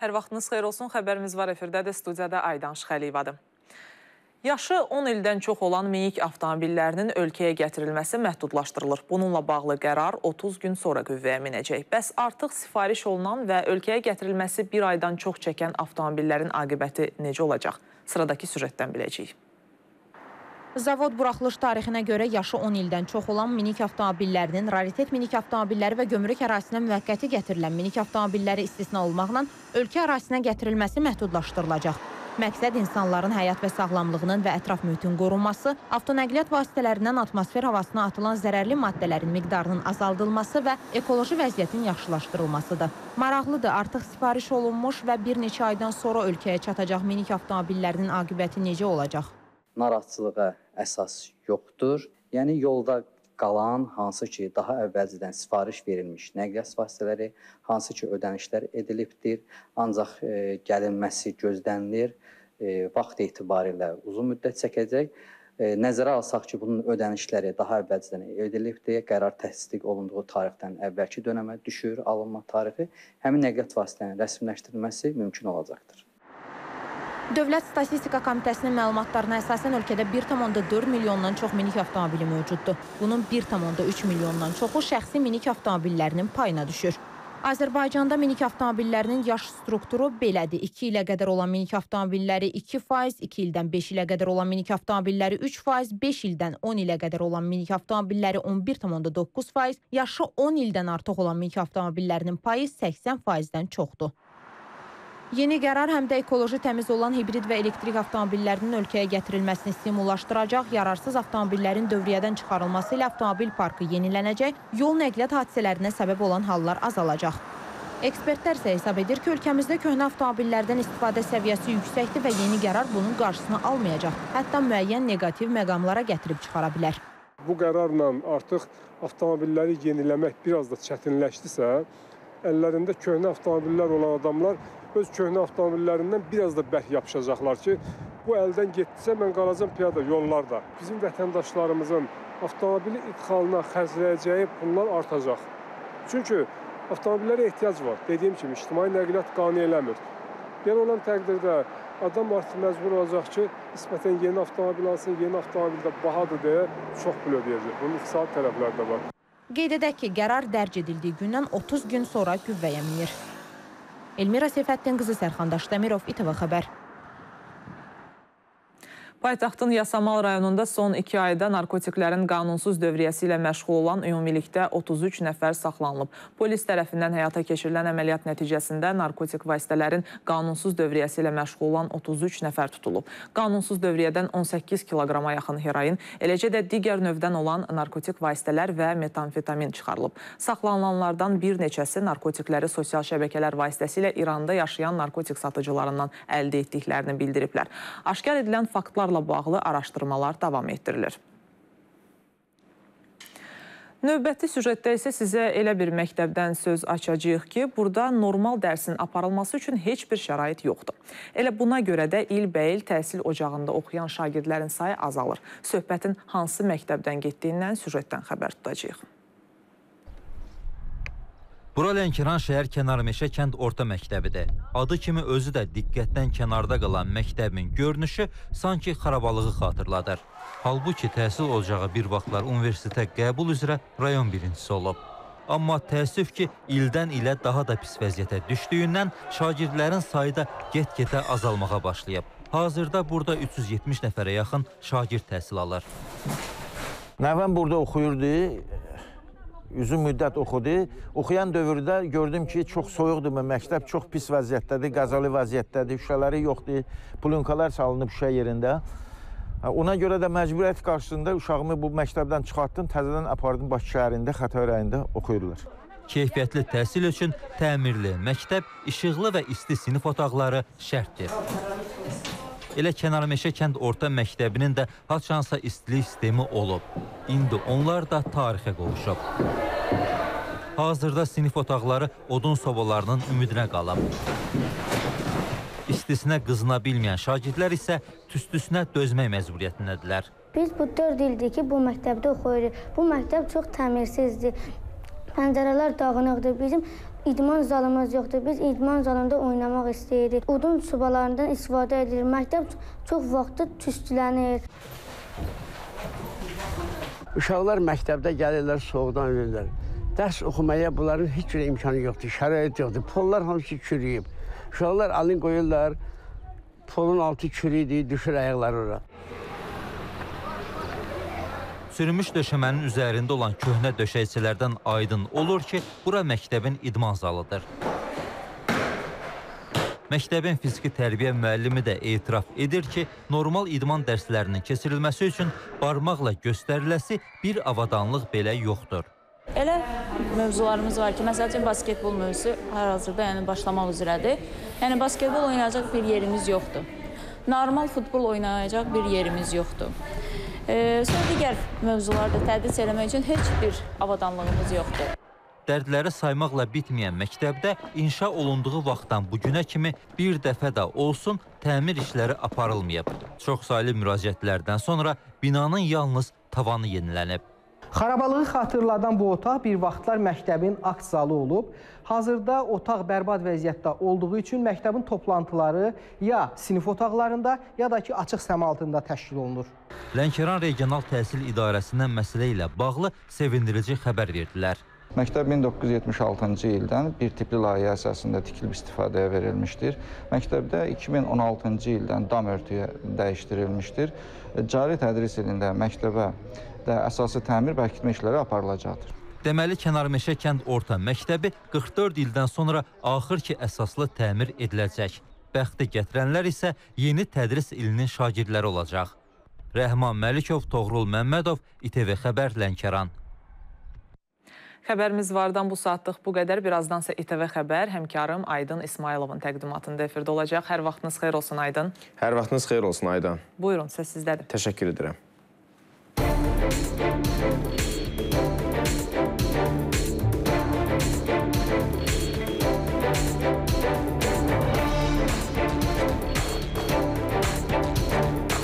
Hər vaxtınız xeyir olsun. Xəbərimiz var efirdədir. Studiyada Aydan Şıxəliyevadır. Yaşı 10 ildən çox olan minik avtomobillərinin ölkəyə gətirilməsi məhdudlaşdırılır. Bununla bağlı qərar 30 gün sonra qüvvəyə minəcək. Bəs artıq sifariş olunan və ölkəyə gətirilməsi bir aydan çox çəkən avtomobillərin aqibəti necə olacaq? Sıradakı süjetdən biləcəyik. Zavod buraxılış tarixinə görə yaşı 10 ildən çox olan minik avtomobillərinin raritet minik avtomobilləri və gömrük ərazisinə müvəqqəti gətirilən minik avtomobilləri istisna olmaqla ölkə ərazisinə gətirilməsi məhdudlaşdırılacaq. Məqsəd insanların həyat və sağlamlığının və ətraf mühitin qorunması, avtonəqliyyat vasitələrindən atmosfer havasına atılan zərərli maddələrin miqdarının azaldılması və ekoloji vəziyyətin yaxşılaşdırılmasıdır. Maraqlıdır, artıq sifariş olunmuş və bir neçə aydan sonra ölkəyə çatacaq minik avtomobillərinin aqibəti necə olacaq? Narahatçılığa əsas yoxdur. Yəni yolda qalan hansı ki, daha əvvəlcədən sifariş verilmiş nəqliyyat vasitələri, hansı ki, ödənişlər edilibdir, ancaq e, gəlinməsi gözlənilir. E, vaxt etibarilə uzun müddət çəkəcək. E, nəzərə alsaq ki, bunun ödənişləri daha əvvəlcədən edilibdir, qərar təsdiq olunduğu tarixdən əvvəlki dönəmə düşür alınma tarixi, həmin nəqliyyat vasitələrinin rəsmiləşdirilməsi mümkün olacaqdır. Dövlət Statistika Komitəsinin məlumatlarına əsasən ölkədə 1,4 milyondan çox minik avtomobili mövcuddur. Bunun 1,3 milyondan çoxu şəxsi minik avtomobillərinin payına düşür. Azərbaycanda minik avtomobillərinin yaş strukturu belədir. 2 ilə qədər olan minik avtomobilləri 2%, 2 ildən 5 ilə qədər olan minik avtomobilləri 3%, 5 ildən 10 ilə qədər olan minik avtomobilləri 11,9%, yaşı 10 ildən artıq olan minik avtomobillərinin payı 80%-dən çoxdur. Yeni qərar həm də ekoloji təmiz olan hibrid və elektrik avtomobillərinin ölkəyə gətirilməsini stimullaşdıracaq, yararsız avtomobillərin dövriyyədən çıxarılması ilə avtomobil parkı yenilənəcək, yol nəqliyyat hadisələrinə səbəb olan hallar azalacaq. Ekspertlər isə hesab edir ki, ölkəmizdə köhnə avtomobillərdən istifadə səviyyəsi yüksəkdir və yeni qərar bunun qarşısını almayacaq. Hətta müəyyən neqativ məqamlara gətirib çıxara bilər. Bu qərarla artıq avtomobilləri yeniləmək biraz da çətinləşdisə, əllərində köhnə avtomobillər olan adamlar öz köhnə avtomobillərindən biraz da bərk yapışacaqlar ki, bu əldən getdisə mən qalacam piyada yollarda. Bizim vətəndaşlarımızın avtomobili idxalına xərcləyəcəyi pullar artacaq. Çünki avtomobillərə ehtiyac var. Dediyim kimi ictimai nəqliyyat qane eləmir. Belə olan təqdirdə adam artıq məcbur olacaq ki, nisbətən yeni avtomobil alsın, yeni avtomobil də bahadır deyə çox pul ödəyəcək. Bunun iqtisadi tərəfləri də var. Qeyd edək ki, qərar dərc edildiyi gündən 30 gün sonra qüvvəyə minir. Elmira Seyfəddin qızı Sərxan Daşdəmirov, İTV xəbər. Paytaxtın Yasamal rayonunda son iki ayda narkotiklərin qanunsuz dövriyyəsi ilə məşğul olan ümumilikdə 33 nəfər saxlanılıb. Polis tərəfindən həyata keçirilən əməliyyat nəticəsində narkotik vasitələrin qanunsuz dövriyyəsi ilə məşğul olan 33 nəfər tutulub. Qanunsuz dövriyyədən 18 kiloqrama yaxın heroin, eləcə də digər növdən olan narkotik vasitələr və metamfetamin çıxarılıb. Saxlanılanlardan bir neçəsi narkotikləri sosial şəbəkələr vasitəsilə İranda yaşayan narkotik satıcılarından əldə etdiklərini bildiriblər. Aşkar edilən faktlar faktlarla bağlı araşdırmalar davam etdirilir. Növbəti süjetdə isə sizə elə bir məktəbdən söz açacağıq ki, burada normal dərsin aparılması üçün heç bir şərait yoxdur. Elə buna görə də ilbəil təhsil ocağında oxuyan şagirdlərin sayı azalır. Söhbətin hansı məktəbdən getdiyindən süjetdən xəbər tutacağıq. Bura Lənkəran şəhər kənar meşə kənd orta məktəbidir. Adı kimi özü də diqqətdən kənarda qalan məktəbin görünüşü sanki xarabalığı xatırladır. Halbuki təhsil ocağı bir vaxtlar universitetə qəbul üzrə rayon birincisi olub. Amma təəssüf ki, ildən ilə daha da pis vəziyyətə düşdüyündən şagirdlərin sayı da get-getə azalmağa başlayıb. Hazırda burada 370 nəfərə yaxın şagird təhsil alır. Nəvəm burada oxuyurdu uzun müddət oxudu. Oxuyan dövrdə gördüm ki, çox soyuqdur məktəb, çox pis vəziyyətdədir, qəzalı vəziyyətdədir, şüşələri yoxdur, pulunkalar salınıb şüşə yerində. Ona görə də məcburiyyət qarşısında uşağımı bu məktəbdən çıxartdım, təzədən apardım Bakı şəhərində, Xətai rayonunda oxuyurlar. Keyfiyyətli təhsil üçün təmirli məktəb, işıqlı və isti sinif otaqları şərtdir. Elə Kənarmeşə kənd orta məktəbinin də haçansa istilik sistemi olub. İndi onlar da tarixə qovuşub. Hazırda sinif otaqları odun sobalarının ümidinə qalıb. İstisinə qızına bilməyən şagirdlər isə tüstüsünə dözmək məcburiyyətindədirlər. Biz bu 4 ildir ki, bu məktəbdə oxuyuruq. Bu məktəb çox təmirsizdir. Pəncərələr dağınıqdır. Bizim İdman zalımız yoxdur. Biz idman zalında oynamaq istəyirik. Odun sobalarından istifadə edirik. Məktəb çox vaxtı tüstülənir. Uşaqlar məktəbdə gəlirlər, soğuqdan ölürlər. Dərs oxumaya bunların heç bir imkanı yoxdur, şərait yoxdur. Pollar hamısı çürüyüb. Uşaqlar alın qoyurlar, polun altı çürüydü, düşür ayaqları ora. Sürmüş döşəmənin üzərində olan köhnə döşəkçilərdən aydın olur ki, bura məktəbin idman zalıdır. Məktəbin fiziki tərbiyə müəllimi də etiraf edir ki, normal idman dərslərinin keçirilməsi üçün barmaqla göstəriləsi bir avadanlıq belə yoxdur. Elə mövzularımız var ki, məsəl üçün basketbol mövzusu hal-hazırda yəni başlamaq üzrədir. Yəni basketbol oynayacaq bir yerimiz yoxdur. Normal futbol oynayacaq bir yerimiz yoxdur. Sonra digər mövzularda tədris eləmək üçün heç bir avadanlığımız yoxdur. Dərdləri saymaqla bitməyən məktəbdə inşa olunduğu vaxtdan bu günə kimi bir dəfə də olsun təmir işləri aparılmayıb. Çoxsaylı müraciətlərdən sonra binanın yalnız tavanı yenilənib. Xarabalığı xatırladan bu otaq bir vaxtlar məktəbin akt zalı olub. Hazırda otaq bərbad vəziyyətdə olduğu üçün məktəbin toplantıları ya sinif otaqlarında, ya da ki açıq səma altında təşkil olunur. Lənkəran Regional Təhsil İdarəsindən məsələ ilə bağlı sevindirici xəbər verdilər. Məktəb 1976-cı ildən bir tipli layihə əsasında tikilib istifadəyə verilmişdir. Məktəbdə 2016-cı ildən dam örtüyü dəyişdirilmişdir. Cari tədris ilində məktəbə də əsası təmir bərkitmə işləri aparılacaqdır. Deməli, Kənarmeşə kənd orta məktəbi 44 ildən sonra axır ki əsaslı təmir ediləcək. Bəxti gətirənlər isə yeni tədris ilinin şagirdləri olacaq. Rəhman Məlikov, Toğrul Məmmədov, İTV Xəbər, Lənkəran. Xəbərimiz vardan bu saatlıq bu qədər. Birazdan isə İTV Xəbər həmkarım Aydın İsmayılovun təqdimatında efirdə olacaq. Hər vaxtınız xeyir olsun Aydın. Hər vaxtınız xeyir olsun Aydan. Buyurun, söz sizdədir. Təşəkkür edirəm. Thank you.